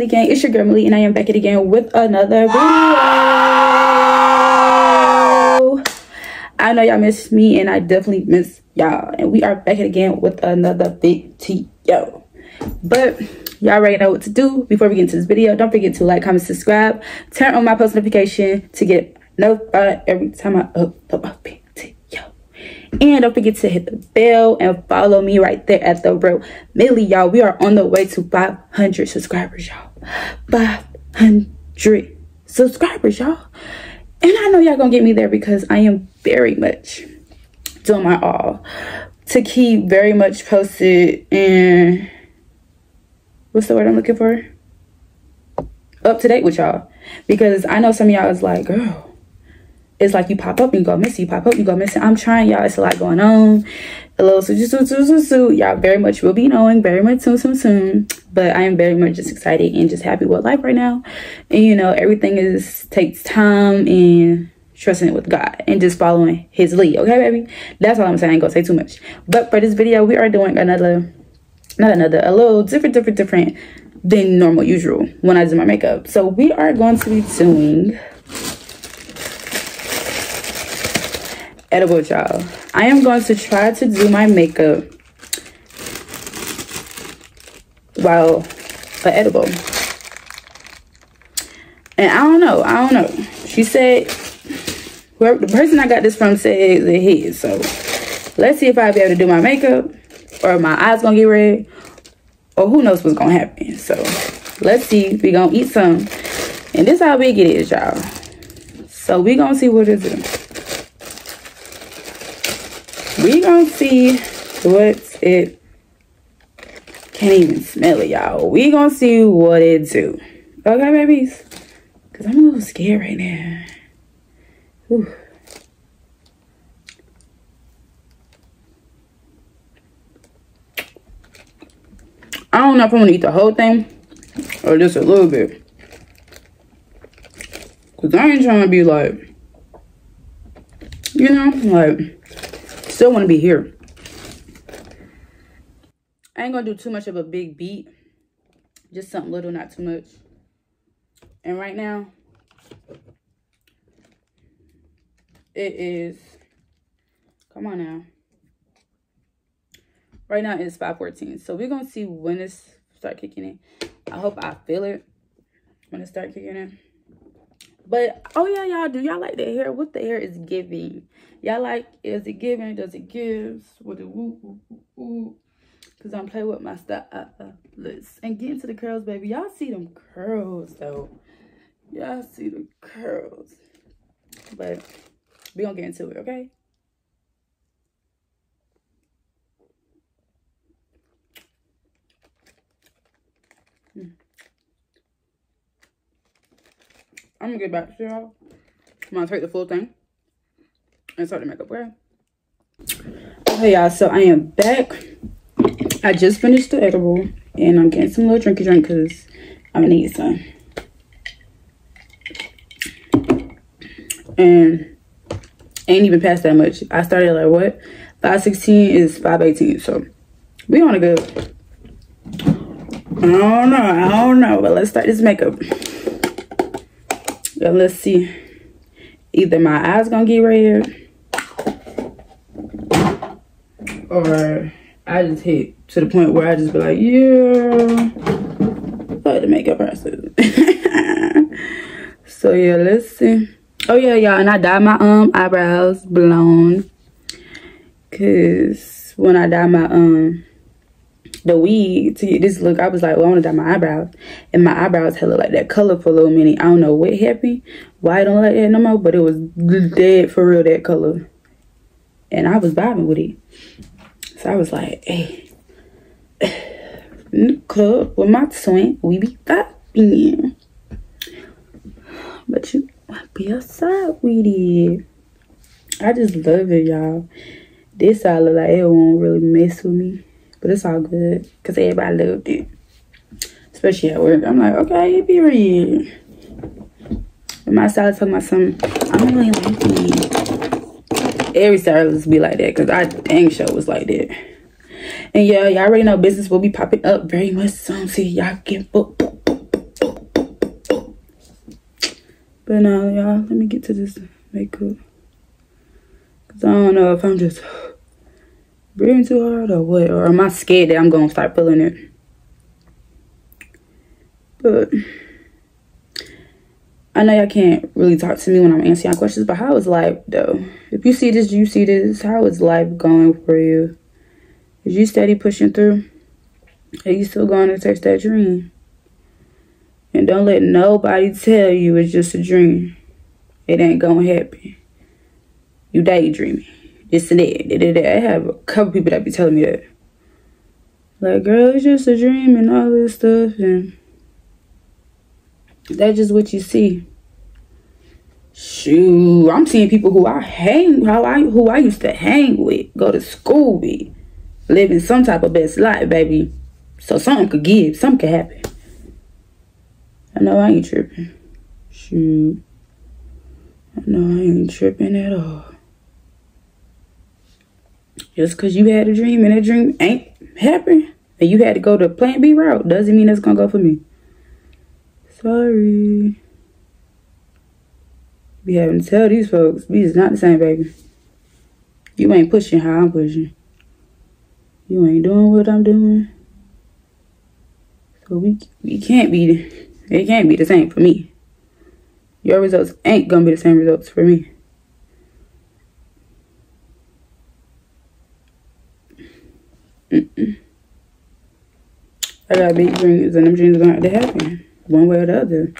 Meliy Gang? It's your girl Meliy, and I am back at again with another video. I know y'all miss me, and I definitely miss y'all. And we are back at again with another yo. But y'all already know what to do. Before we get into this video, don't forget to like, comment, subscribe, turn on my post notification to get notified every time I upload a video. And don't forget to hit the bell and follow me right there at the real Meliy, y'all. We are on the way to 500 subscribers, y'all. 500 subscribers, y'all. And I know y'all gonna get me there because I am very much doing my all to keep very much posted and what's the word I'm looking for? Up to date with y'all. Because I know some of y'all is like, girl, it's like you pop up you go missing, you pop up, you go missing. I'm trying, y'all. It's a lot going on. A little su su su su su. Y'all very much will be knowing very much soon, soon, soon. But I am very much just excited and just happy with life right now. And you know, everything is takes time and trusting it with God and just following his lead. Okay, baby? That's all I'm saying. I ain't gonna say too much. But for this video, we are doing another not another, a little different, different, different than normal usual when I do my makeup. So we are going to be doing edible y'all i am going to try to do my makeup while for edible. And i don't know i don't know. She said whoever the person i got this from said it's a hit so let's see if i'll be able to do my makeup or my eyes gonna get red or who knows what's gonna happen. So let's see we gonna eat some. And this how big it is y'all. So we gonna see what it do we gonna see what it can't even smell it y'all we gonna see what it do okay babies because i'm a little scared right now. I don't know if I'm gonna eat the whole thing or just a little bit. Cause I ain't trying to be like, you know, like still want to be here. I ain't going to do too much of a big beat. Just something little, not too much. And right now, it is, come on now. Right now it's 5.14. So we're going to see when it's start kicking in. I hope I feel it when it start kicking in. But, oh yeah, y'all, do y'all like the hair? What the hair is giving? Y'all like, is it giving? Does it give? What it woo, woo, woo, woo? Because I'm playing with my stuff. Uh, uh, let's, and get into the curls, baby. Y'all see them curls, though. Y'all see the curls. But we gonna get into it, okay? I'm gonna get back to y'all. I'm gonna take the full thing and start the makeup, okay? Okay, y'all, so I am back. I just finished the edible and I'm getting some little drinky drink because I'm gonna need some. And ain't even past that much. I started like what? 516 is 518. So we on a good. I don't know. I don't know. But let's start this makeup. Now let's see. Either my eyes gonna get red. Or I just hit to the point where I just be like, yeah. Fuck the makeup process. so yeah, let's see. Oh yeah, y'all, and I dyed my um eyebrows blonde. Cause when I dye my um the weed to get this look, I was like, well, I want to dye my eyebrows. And my eyebrows had like that color for a little minute. I don't know what happened, why I don't like that no more, but it was dead for real, that color. And I was vibing with it. So I was like, hey, in club with my twin, we be vibing. But you be outside with it. I just love it, y'all. This side look like it won't really mess with me. But it's all good because everybody loved it. Especially at work. I'm like, okay, period. When my stylist talking about something, I don't really like it. Every stylist be like that because I dang show was like that. And yeah, y'all already know business will be popping up very much soon. See, y'all get. But now, y'all, let me get to this makeup. Because I don't know if I'm just breathing too hard or what. Or am I scared that I'm going to start feeling it? But I know y'all can't really talk to me when I'm answering questions, but how is life though? If you see this, you see this, how is life going for you? Is you steady pushing through? Are you still going to chase that dream? And don't let nobody tell you it's just a dream. It ain't gonna happen. You daydreaming. This and that. I have a couple people that be telling me that. Like, girl, it's just a dream and all this stuff. And that's just what you see. Shoot, I'm seeing people who I hang, how I who I used to hang with, go to school with, living some type of best life, baby. So something could give, something could happen. I know I ain't tripping. Shoot. I know I ain't tripping at all. Just cause you had a dream and that dream ain't happening and you had to go to plan B route doesn't mean that's gonna go for me. Sorry. Be having to tell these folks, we is not the same, baby. You ain't pushing how I'm pushing. You ain't doing what I'm doing. So we we can't be it can't be the same for me. Your results ain't gonna be the same results for me. Mm -mm. I got big dreams and them dreams are have to happen one way or the other.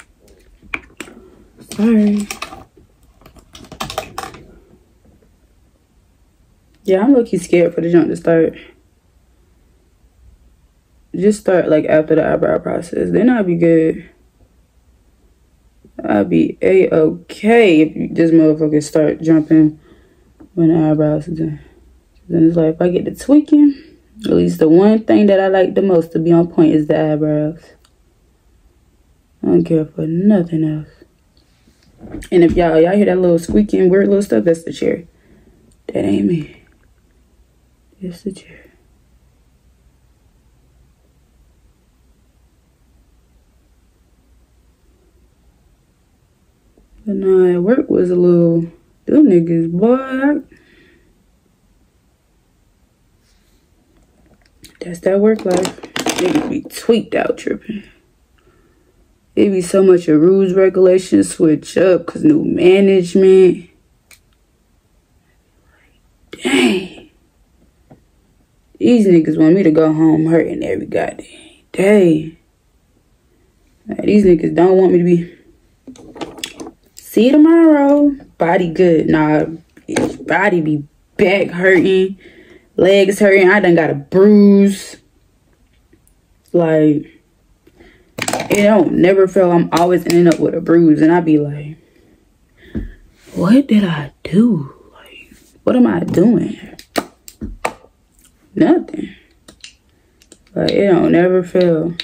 Sorry. Yeah, I'm looking scared for the jump to start. Just start like after the eyebrow process. Then I'll be good. I'll be a-okay if this motherfucker start jumping when the eyebrows are done. Then it's like if I get the tweaking, at least the one thing that I like the most to be on point is the eyebrows. I don't care for nothing else. And if y'all y'all hear that little squeaking weird little stuff, that's the chair. That ain't me. It's the chair. But nah, at work was a little them niggas, boy. That's that work life. Niggas be tweaked out tripping. It be so much of rules, regulations switch up because new management. Dang. These niggas want me to go home hurting every goddamn day. Like, these niggas don't want me to be. See you tomorrow. Body good. Nah, body be back hurting, legs hurting. I done got a bruise. Like, it don't never feel I'm always ending up with a bruise and I be like, what did I do? Like, what am I doing? Nothing. Like, it don't never feel.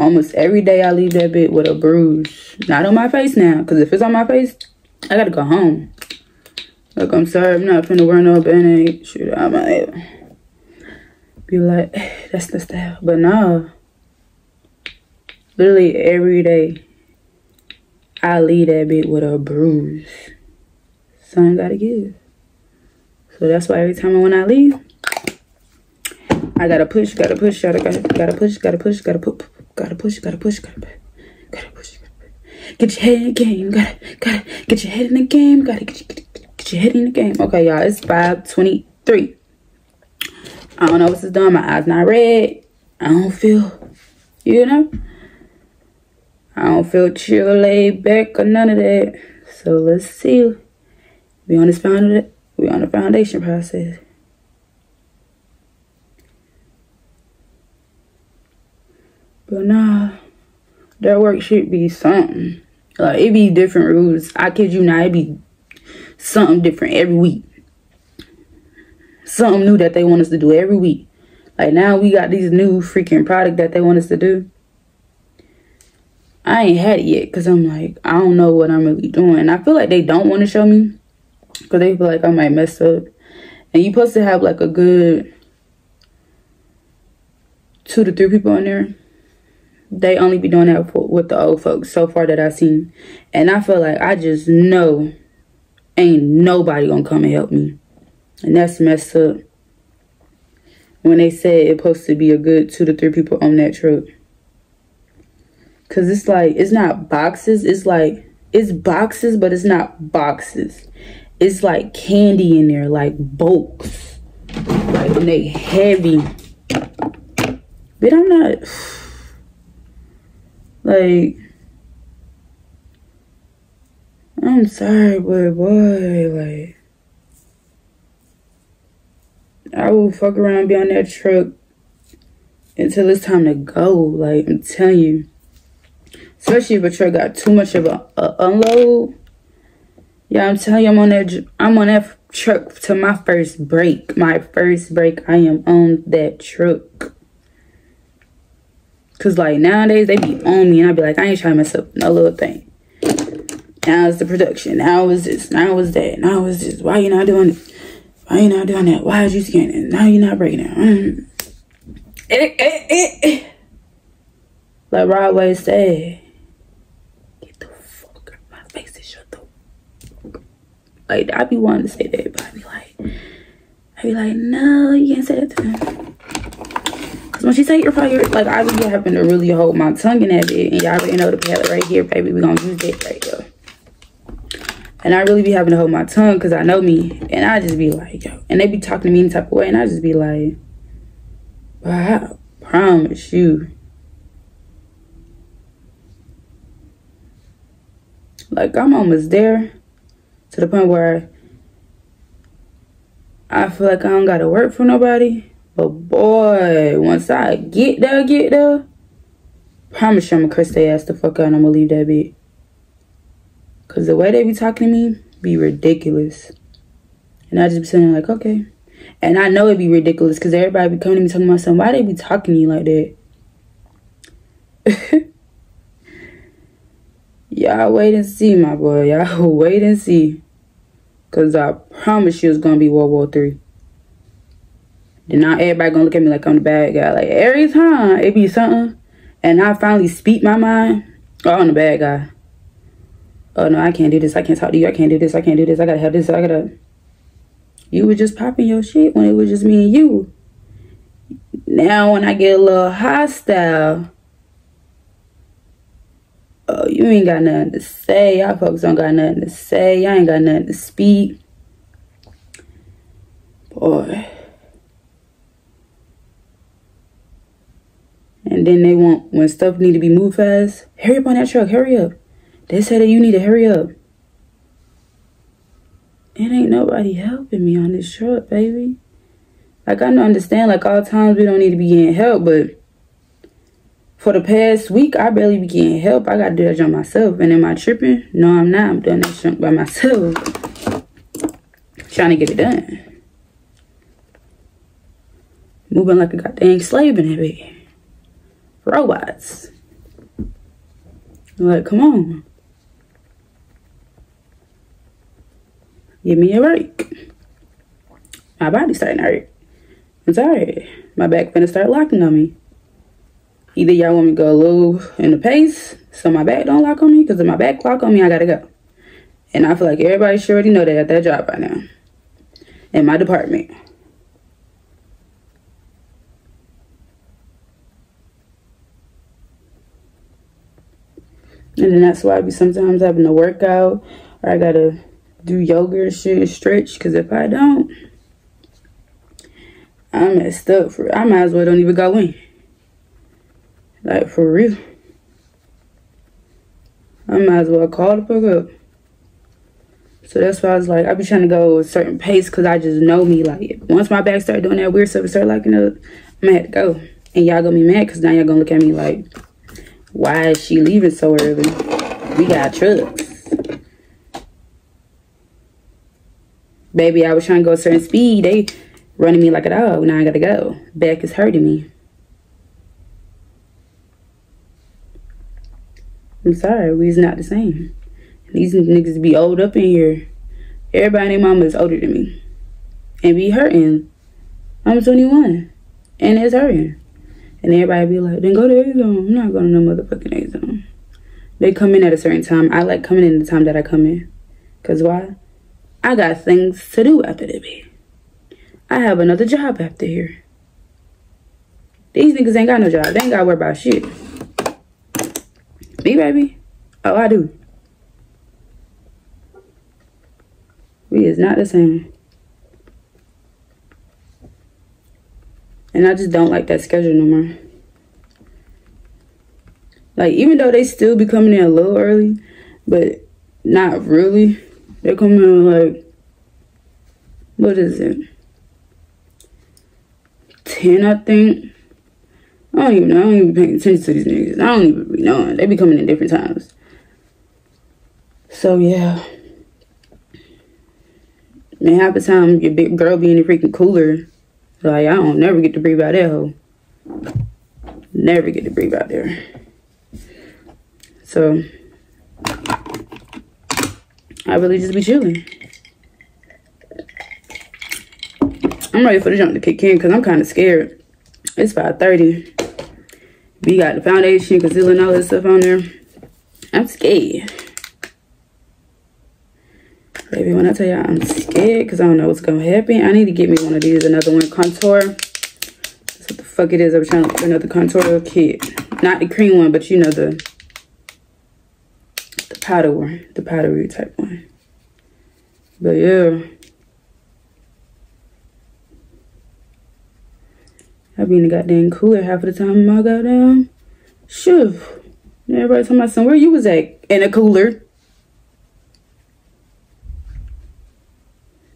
Almost every day I leave that bit with a bruise. Not on my face now, because if it's on my face, I gotta go home. Like, I'm sorry, I'm not finna wear no band-aid. Shoot, I might be like, that's the style. But no. Literally every day, I leave that bit with a bruise. Something gotta give. So that's why every time when I leave, I gotta push, gotta push, gotta gotta, gotta push, gotta push, gotta put, gotta push, gotta push, gotta push, gotta push, gotta push. Get your head in the game, gotta, gotta get your head in the game, gotta get, get, get your head in the game. Okay, y'all, it's five twenty three. I don't know what's done. My eyes not red. I don't feel, you know. I don't feel chill, laid back, or none of that. So let's see. We on this foundation. We on the foundation process. But nah, that work should be something. Like it be different rules. I kid you not, it be something different every week. Something new that they want us to do every week. Like now we got these new freaking product that they want us to do. I ain't had it yet because I'm like, I don't know what I'm really doing. I feel like they don't want to show me because they feel like I might mess up. And you supposed to have like a good two to three people in there. they only be doing that for, with the old folks so far that I've seen. And I feel like I just know ain't nobody gonna come and help me. And that's messed up. When they said it's supposed to be a good two to three people on that truck. Cause it's like it's not boxes, it's like it's boxes, but it's not boxes. It's like candy in there, like bulks. Like and they heavy. But I'm not like I'm sorry, but boy, like I will fuck around be on that truck until it's time to go. Like I'm telling you. Especially if a truck got too much of a, a unload. Yeah, I'm telling you, I'm on that. I'm on that truck to my first break. My first break, I am on that truck. Cause like nowadays they be on me, and I be like, I ain't trying to mess up no little thing. Now it's the production. Now it's this. Now it's that. Now it's this. Why you not doing it? Why you not doing that? Why is you scanning? Now you're not breaking it. Mm. Eh, eh, eh, eh. Like Broadway said. Get the fuck out of my face and shut the Like I be wanting to say that, but I be like, I be like, no, you can't say that to him. Cause when she say your fire, like I be having to really hold my tongue in that bit, and y'all already know the palette right here, baby. We gonna use that right. And I really be having to hold my tongue because I know me, and I just be like, yo, and they be talking to me in type of way, and I just be like, I promise you. Like I'm almost there to the point where I feel like I don't gotta work for nobody. But boy, once I get there, get there, promise you I'm gonna curse their ass the fuck out and I'm gonna leave that bit. Cause the way they be talking to me be ridiculous. And I just be saying like, okay. And I know it be ridiculous because everybody be coming to me talking about something. Why they be talking to you like that? Y'all wait and see, my boy. Y'all wait and see. Cause I promise you it's gonna be World War Three. Then not everybody gonna look at me like I'm the bad guy. Like every time it be something, and I finally speak my mind. Oh, I'm the bad guy. Oh no, I can't do this. I can't talk to you. I can't do this. I can't do this. I gotta have this. I gotta. You were just popping your shit when it was just me and you. Now when I get a little hostile, oh, you ain't got nothing to say. Y'all folks don't got nothing to say. Y'all ain't got nothing to speak. Boy. And then they want, when stuff need to be moved fast, hurry up on that truck, hurry up. They said that you need to hurry up. It ain't nobody helping me on this truck, baby. Like, I don't understand, like, all times we don't need to be getting help, but for the past week, I barely be getting help. I gotta do that jump myself. And am I tripping? No, I'm not. I'm doing that jump by myself. Trying to get it done. Moving like a goddamn slave in it. Robots. Like, come on. Give me a break. My body's starting to hurt. I'm sorry. My back gonna start locking on me. Either y'all want me to go a little in the pace so my back don't lock on me, because if my back lock on me, I gotta go. And I feel like everybody should already know that at that job by now. In my department. And then that's why I be sometimes having to work out or I gotta do yoga or shit, stretch. Cause if I don't, I'm messed up for I might as well don't even go in. Like, for real. I might as well call the fuck up. So that's why I was like, I be trying to go a certain pace because I just know me. Like, once my back started doing that weird stuff and start liking up, I'm have to go. And y'all gonna be mad because now y'all gonna look at me like, why is she leaving so early? We got trucks. Baby, I was trying to go a certain speed. They running me like a dog. Now I gotta go. Back is hurting me. I'm sorry, we's not the same. These niggas be old up in here. Everybody mama is older than me. And be hurting. I'm 21. And it's hurting. And everybody be like, then go to A Zone. I'm not going to no motherfucking A Zone. They come in at a certain time. I like coming in the time that I come in. Because why? I got things to do after the bed. I have another job after here. These niggas ain't got no job. They ain't got to worry about shit. Me, baby? Oh, I do. We is not the same. And I just don't like that schedule no more. Like, even though they still be coming in a little early, but not really. They come in like, what is it? 10, I think. I don't even know. I don't even pay attention to these niggas. I don't even be knowing. They be coming in different times. So, yeah. Man, half the time your big girl be in the freaking cooler. Like, I don't never get to breathe out that hoe. Never get to breathe out there. So, I really just be chilling. I'm ready for the jump to kick in because I'm kind of scared. It's 5.30. We got the foundation, concealer, and all this stuff on there. I'm scared. Baby, when I tell y'all I'm scared because I don't know what's going to happen, I need to get me one of these. Another one, contour. That's what the fuck it is. I was trying to another contour kit. Not the cream one, but you know the powder one. The powdery type one. But yeah. I be in the goddamn cooler half of the time I got down. Shoo. Everybody talking about some where you was at in a cooler.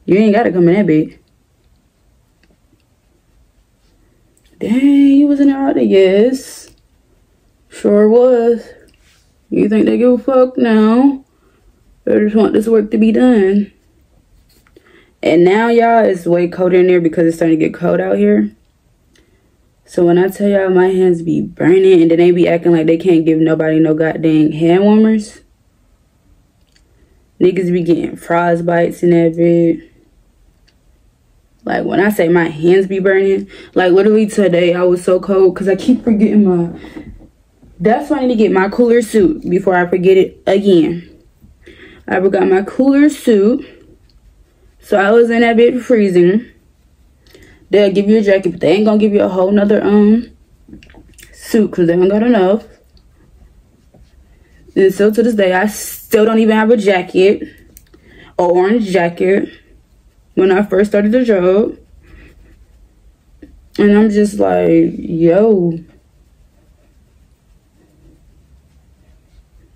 You ain't gotta come in that big. Dang, you was in there all day. Yes. Sure was. You think they give a fuck now? They just want this work to be done. And now, y'all, it's way colder in there because it's starting to get cold out here. So when I tell y'all my hands be burning and then they be acting like they can't give nobody no goddamn hand warmers. Niggas be getting frostbites and that bit. Like when I say my hands be burning, like literally today I was so cold because I keep forgetting my. That's why I need to get my cooler suit before I forget it again. I forgot my cooler suit. So I was in that bit freezing. They'll give you a jacket, but they ain't gonna give you a whole nother um suit because they don't got enough. And still to this day, I still don't even have a jacket, a orange jacket when I first started the job. And I'm just like, yo.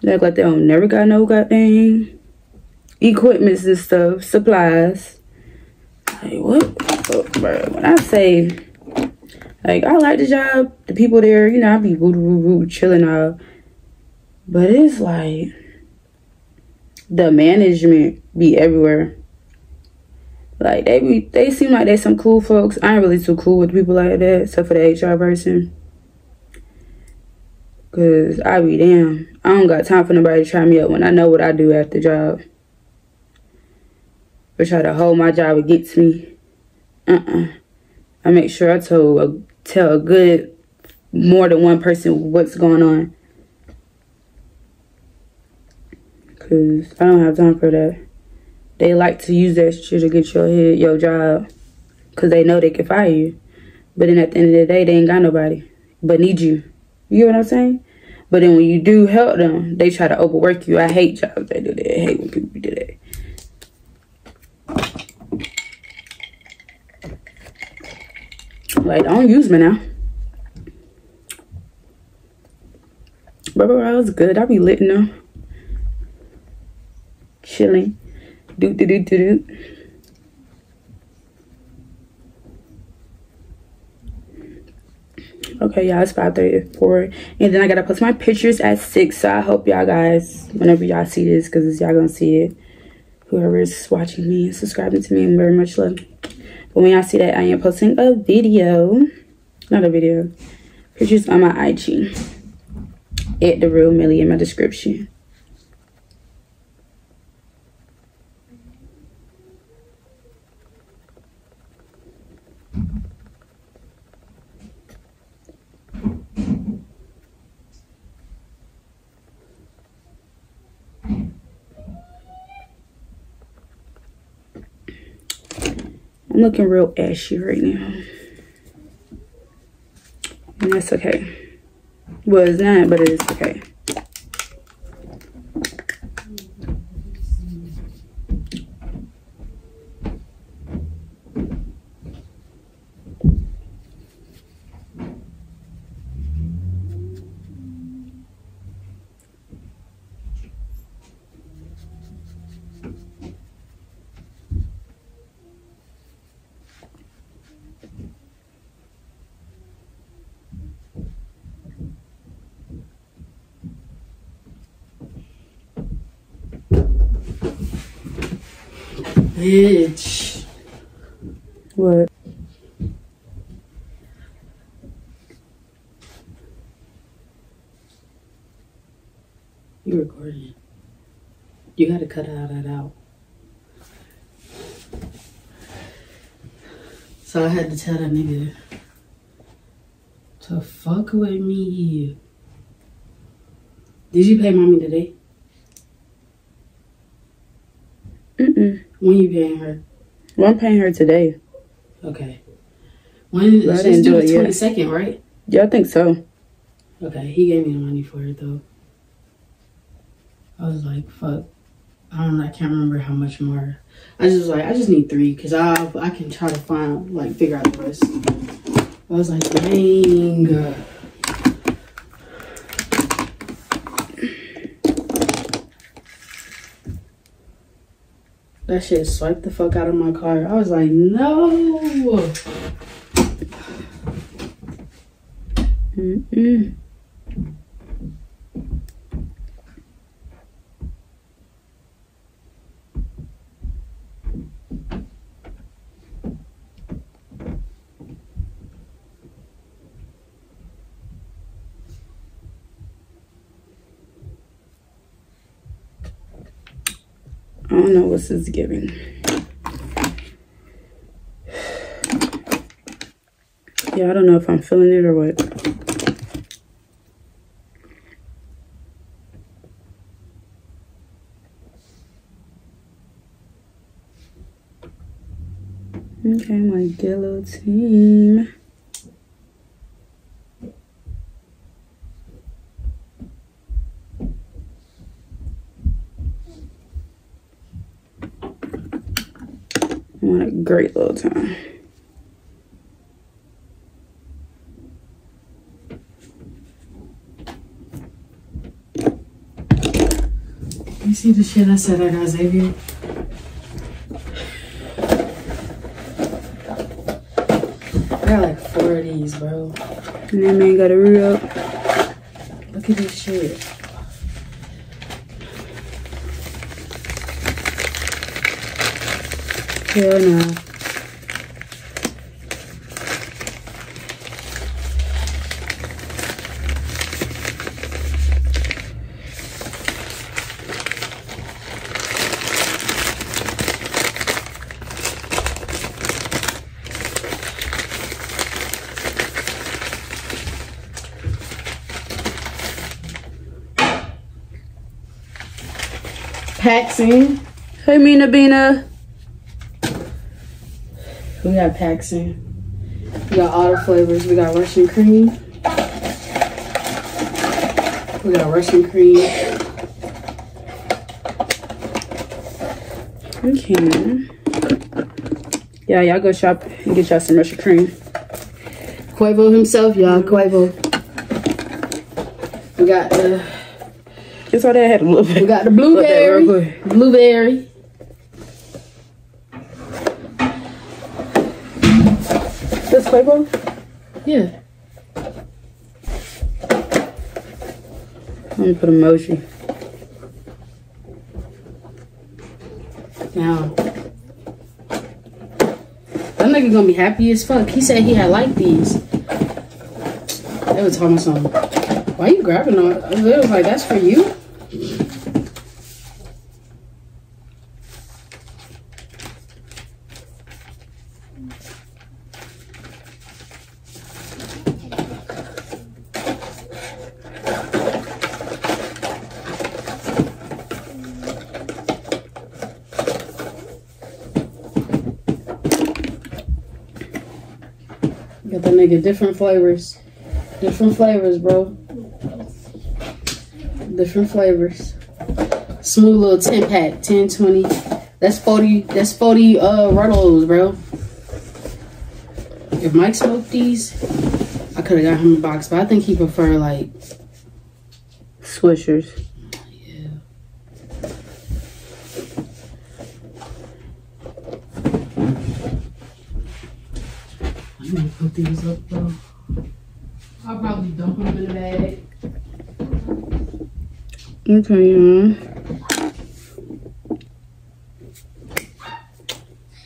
They act like they don't never got no goddamn equipments and stuff, supplies. Like, what? But, bro, when I say, like, I like the job, the people there, you know, I be woo woo woo chilling out. But it's like, the management be everywhere. Like they be, they seem like they some cool folks. I ain't really too cool with people like that, except for the HR person. Cause I be damn. I don't got time for nobody to try me up when I know what I do after job. Or try to hold my job against me. Uh-uh. I make sure I tell a, uh, tell a good more than one person what's going on. Cause I don't have time for that. They like to use that shit to get your head, your job, cause they know they can fire you. But then at the end of the day, they ain't got nobody, but need you. You know what I'm saying? But then when you do help them, they try to overwork you. I hate jobs that do that. I hate when people do that. Like, don't use me now. That was good. I be lit now. Chilling. Do do do do do. Y'all, it's 5.34. And then I gotta post my pictures at 6. So I hope y'all guys, whenever y'all see this, because y'all gonna see it. whoever's watching me and subscribing to me, very much love. But when y'all see that, I am posting a video. Not a video. Pictures on my IG. At the real Meliy in my description. I'm looking real ashy right now. And that's okay. Well, it's not, but it's okay. Bitch. What? You recording. You gotta cut all that out. So I had to tell that nigga to fuck with me. Did you pay mommy today? Mm-mm. When you paying her? Well, I'm paying her today. Okay. When she's didn't due do the twenty second, right? Yeah, I think so. Okay, he gave me the money for it though. I was like, fuck. I don't. I can't remember how much more. I just was like, I just need three because I I can try to find like figure out the rest. I was like, dang. That shit swiped the fuck out of my car. I was like, no. Mm-mm. I don't know what's this giving. Yeah, I don't know if I'm feeling it or what. Okay, my good team. I'm having a great little time. You see the shit I said I got Xavier? I got like four of these, bro. And that man got a real. Look at this shit. Hell no. Paxing. Hey, Mina Bina. We got Paxing. We got all the flavors. We got Russian cream. We got Russian cream. Okay. Yeah, y'all go shop and get y'all some Russian cream. Quavo himself, y'all. Quavo. We got the That's all that had a little bit. we got the Look at that real blueberry. Blueberry. Quavo? Yeah. Let me put emoji. Now, that nigga gonna be happy as fuck. He said he had liked these. They was talking something. Why you grabbing all? It was like that's for you. Nigga different flavors. Different flavors, bro. Different flavors. Smooth little 10 pack, 10, 20. That's 40, that's 40 uh Rutlos, bro. If Mike smoked these, I could have got him a box, but I think he prefer like Swishers. yeah. I'm gonna put these up, bro. I'll probably dump them in the bag. Okay, yeah.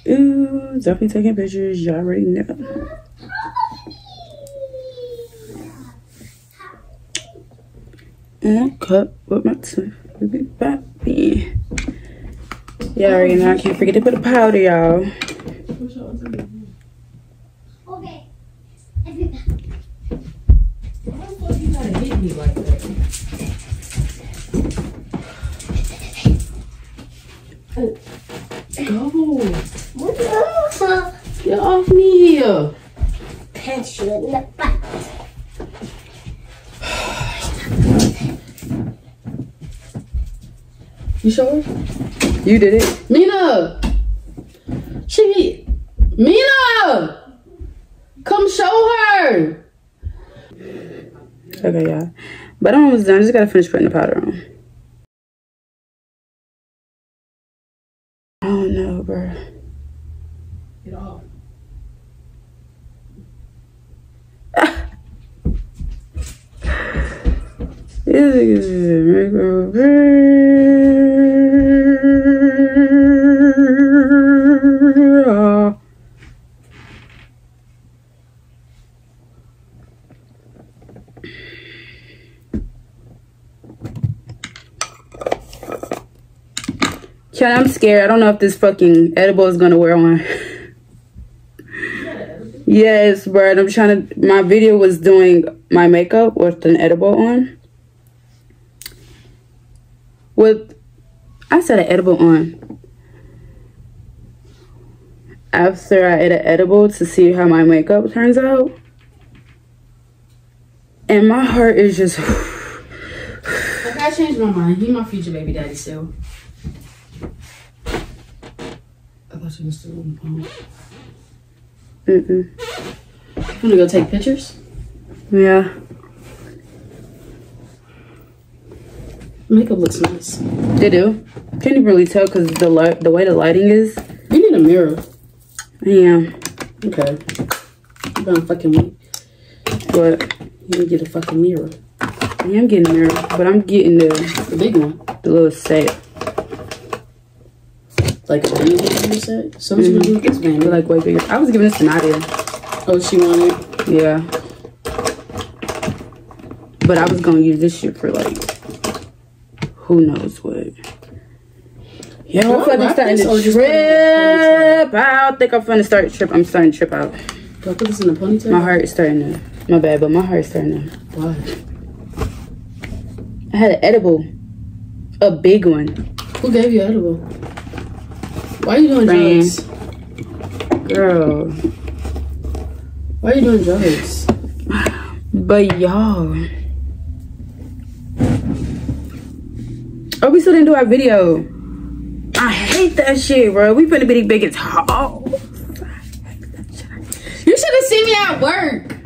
Ooh, definitely taking pictures. Y'all already know. And cut with my two baby baby. Y'all already know. I can't forget to put the powder, y'all. Okay. Go. Get off me. Pinch you in the butt. You sure? You did it. Mina! She Mina! Come show her! Okay, y'all. But I'm almost done. I just gotta finish putting the powder on. Oh no, bro. Get off. makeover. Scared. I don't know if this fucking edible is gonna wear on. Yes, but I'm trying to. My video was doing my makeup with an edible on. With, I said an edible on. After I ate an edible to see how my makeup turns out. And my heart is just. Okay, I changed my mind. He my future baby daddy still. I thought you was the phone. Mm-mm. You wanna go take pictures? Yeah. Makeup looks nice. They do. Can't even really tell because the light, the way the lighting is. You need a mirror. Yeah. Okay. You gonna fucking wait. But You need to get a fucking mirror. I am getting a mirror, But I'm getting the, The big one. the little set. Like a vanity set. So what you gonna do with this They're like way bigger. I was giving this to Nadia. Oh, she wanted. Yeah. But I was gonna use this shit for like who knows what. Yeah, I Do I feel like I'm starting to or just put it trip out. I think I'm finna start trip. I'm starting to trip out. Do I put this in a ponytail? My heart is starting to. My bad, but my heart is starting to. Why? I had an edible, a big one. Who gave you edible? Why are you doing Friend. drugs? Girl, Why are you doing drugs? but y'all. Oh, we still didn't do our video. I hate that shit, bro. We finna be the biggest. Oh. You should have seen me at work.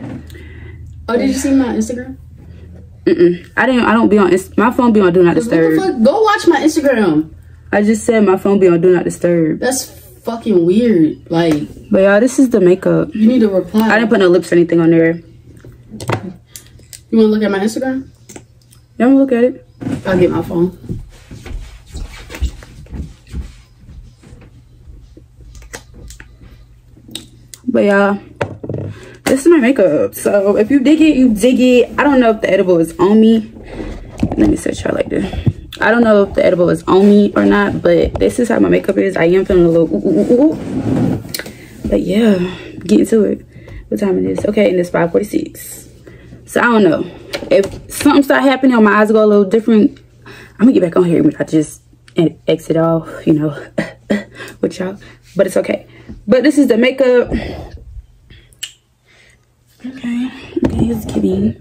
Oh, did you see my Instagram? Mm-mm. I didn't. I don't be on. My phone be on do not What the disturb. fuck? Go watch my Instagram. I just said my phone be on do not disturb. That's fucking weird. Like, But y'all, this is the makeup. you need to reply. I didn't put no lips or anything on there. you want to look at my Instagram? Y'all wanna look at it. I'll get my phone. But y'all, this is my makeup. So if you dig it, you dig it. I don't know if the edible is on me. Let me search y'all like this. I don't know if the edible is on me or not, but this is how my makeup is. I am feeling a little ooh, ooh, ooh. But yeah, get into it. What time it is? Okay, and it's 546. So I don't know. If something start happening or my eyes go a little different, I'm gonna get back on here I just exit off, you know, with y'all. But it's okay. But this is the makeup. Okay, okay, it's giving.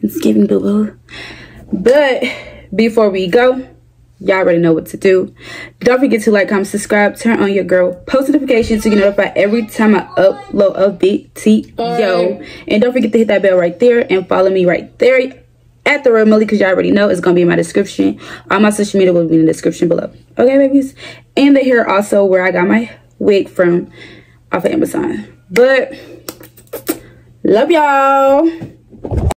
It's giving boo boo. But before we go, y'all already know what to do. Don't forget to like, comment, subscribe, turn on your girl post notifications to get notified every time I upload a video. And don't forget to hit that bell right there and follow me right there at the Real Meliy because y'all already know it's gonna be in my description. All my social media will be in the description below. Okay, babies. And the hair also where I got my wig from off of Amazon. But love y'all.